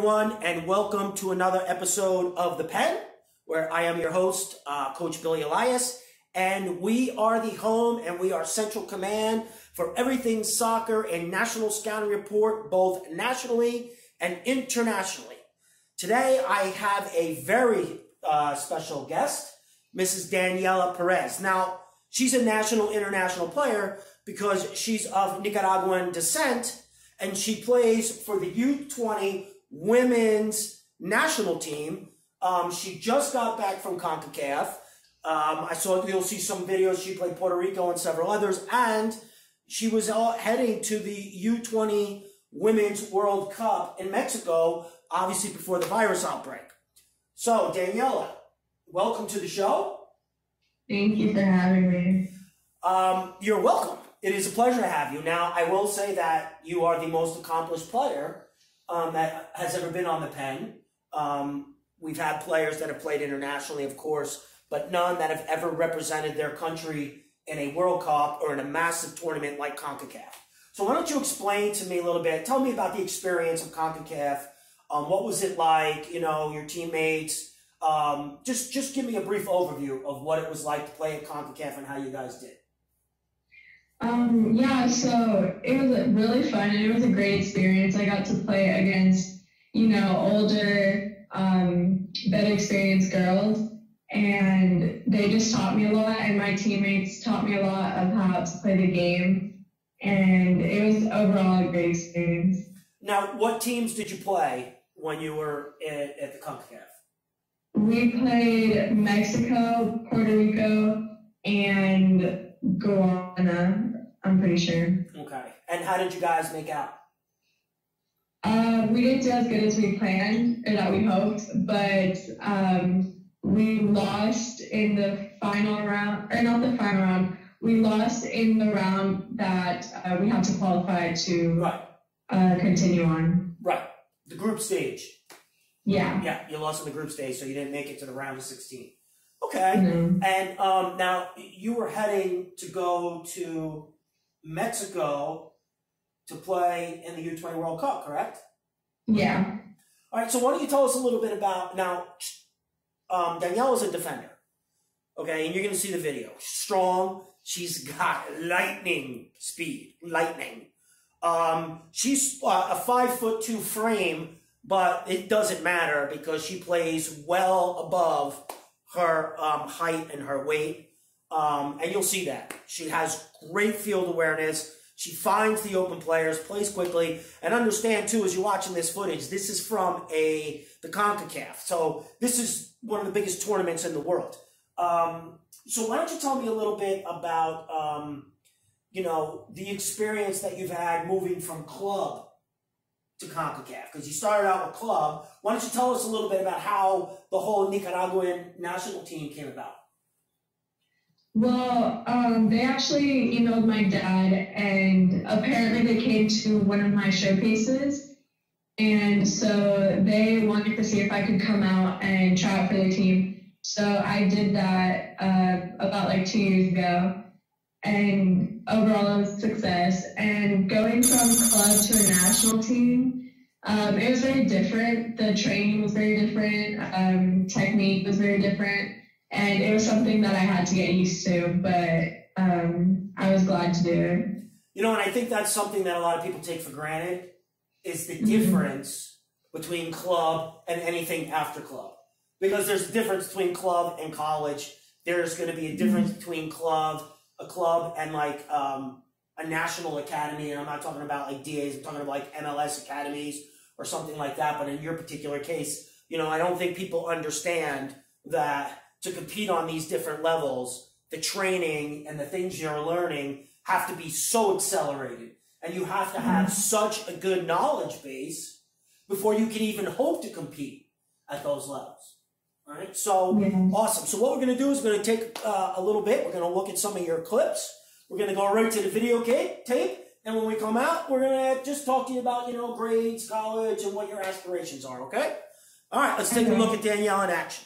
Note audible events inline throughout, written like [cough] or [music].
Everyone, and welcome to another episode of The Pen, where I am your host, uh, Coach Billy Elias, and we are the home and we are central command for everything soccer and national scouting report, both nationally and internationally. Today, I have a very uh, special guest, Mrs. Daniela Perez. Now, she's a national international player because she's of Nicaraguan descent and she plays for the U20 women's national team. Um, she just got back from CONCACAF. Um, I saw you'll see some videos. She played Puerto Rico and several others, and she was all heading to the U20 Women's World Cup in Mexico, obviously before the virus outbreak. So, Daniela, welcome to the show. Thank you for having me. Um, you're welcome. It is a pleasure to have you. Now, I will say that you are the most accomplished player um, that has ever been on the pen. Um, we've had players that have played internationally, of course, but none that have ever represented their country in a World Cup or in a massive tournament like CONCACAF. So why don't you explain to me a little bit? Tell me about the experience of CONCACAF. Um, what was it like? You know, your teammates. Um, just just give me a brief overview of what it was like to play at CONCACAF and how you guys did. Um, yeah, so it was really fun and it was a great experience. I got to play against, you know, older, um, better experienced girls and they just taught me a lot and my teammates taught me a lot of how to play the game and it was overall a great experience. Now, what teams did you play when you were at, at the CONCACAF? We played Mexico, Puerto Rico, and Guyana, I'm pretty sure. Okay. And how did you guys make out? Uh, we didn't do as good as we planned or that we hoped, but um, we lost in the final round, or not the final round. We lost in the round that uh, we had to qualify to right. uh, continue on. Right. The group stage. Yeah. Yeah, you lost in the group stage, so you didn't make it to the round of 16. Okay. No. And um, now you were heading to go to Mexico to play in the U20 World Cup, correct? Yeah. All right, so why don't you tell us a little bit about now? Um, Danielle is a defender, okay, and you're going to see the video. Strong, she's got lightning speed, lightning. Um, she's uh, a five foot two frame, but it doesn't matter because she plays well above her um, height and her weight. Um, and you'll see that. She has great field awareness. She finds the open players, plays quickly, and understand too as you're watching this footage, this is from a the CONCACAF. So this is one of the biggest tournaments in the world. Um, so why don't you tell me a little bit about um, you know the experience that you've had moving from club to CONCACAF? Because you started out with club. Why don't you tell us a little bit about how the whole Nicaraguan national team came about? Well, um, they actually emailed my dad, and apparently they came to one of my showcases. And so they wanted to see if I could come out and try out for their team. So I did that uh, about like two years ago. And overall, it was a success. And going from club to a national team, um, it was very different. The training was very different, um, technique was very different and it was something that I had to get used to, but um, I was glad to do it. You know, and I think that's something that a lot of people take for granted is the difference mm-hmm. between club and anything after club. Because there's a difference between club and college. There's going to be a difference mm-hmm. between club, a club, and like um, a national academy. And I'm not talking about like DAs. I'm talking about like MLS academies or something like that. But in your particular case, you know, I don't think people understand that to compete on these different levels, the training and the things you're learning have to be so accelerated. And you have to have mm-hmm. such a good knowledge base before you can even hope to compete at those levels. All right. So awesome. So what we're going to do is we're going to take uh, a little bit. We're going to look at some of your clips. We're going to go right to the video tape. And when we come out, we're going to just talk to you about, you know, grades, college, and what your aspirations are. Okay. All right. Let's take a look at Danielle in action.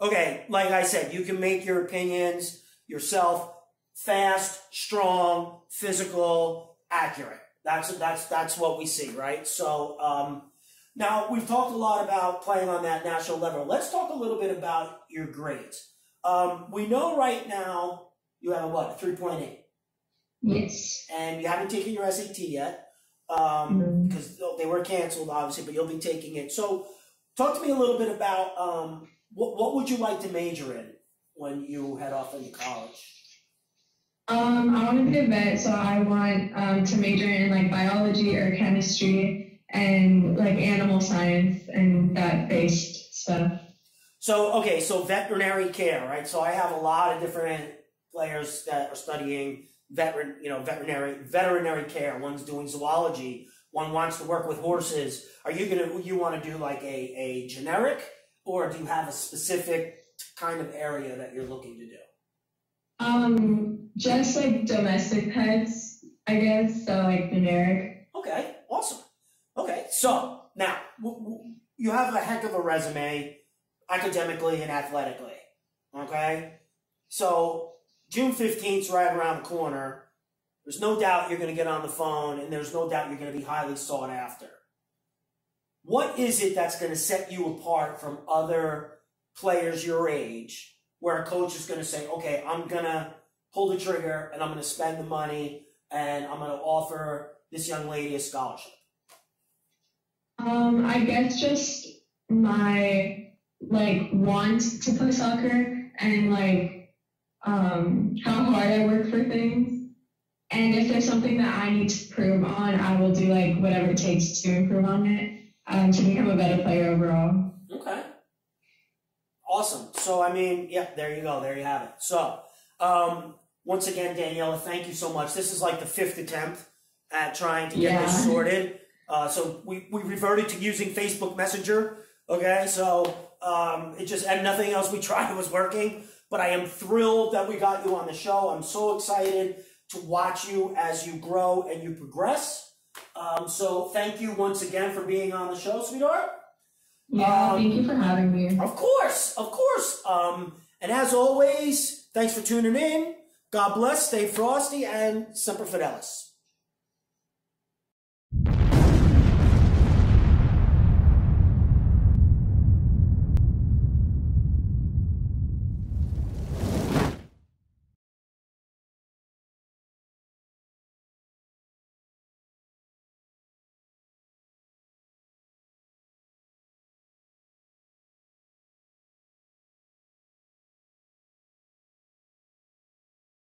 Like I said, you can make your opinions yourself fast, strong, physical, accurate. That's that's that's what we see, right? So um, now we've talked a lot about playing on that national level. Let's talk a little bit about your grades. Um, we know right now you have a what three point eight. Yes. And you haven't taken your SAT yet because um, mm-hmm. they were canceled, obviously, but you'll be taking it. So, talk to me a little bit about um, what what would you like to major in when you head off into college? Um, I want to be a vet, so I want um, to major in like biology or chemistry and like animal science and that based stuff. So okay, so veterinary care, right? So I have a lot of different players that are studying veteran, you know, veterinary veterinary care. One's doing zoology. One wants to work with horses. Are you gonna you want to do like a a generic, or do you have a specific kind of area that you're looking to do? Um, just like domestic pets, I guess. So like generic. Okay, awesome. Okay, so now w- w- you have a heck of a resume, academically and athletically. Okay, so June fifteenth is right around the corner. There's no doubt you're going to get on the phone, and there's no doubt you're going to be highly sought after. What is it that's going to set you apart from other players your age where a coach is going to say, okay, I'm going to pull the trigger and I'm going to spend the money and I'm going to offer this young lady a scholarship? Um, I guess just my like want to play soccer and like um, how hard I work for things. And if there's something that I need to improve on, I will do like whatever it takes to improve on it um, to become a better player overall. Okay. Awesome. So, I mean, yeah, there you go. There you have it. So, um, once again, Daniela, thank you so much. This is like the fifth attempt at trying to get yeah. this sorted. Uh, so we, we reverted to using Facebook Messenger. Okay, so um, it just and nothing else we [laughs] tried was working. But I am thrilled that we got you on the show. I'm so excited to watch you as you grow and you progress. Um, so thank you once again for being on the show, sweetheart. Yeah, um, thank you for having me. Of course, of course. Um, and as always, thanks for tuning in. God bless, stay frosty, and Semper Fidelis.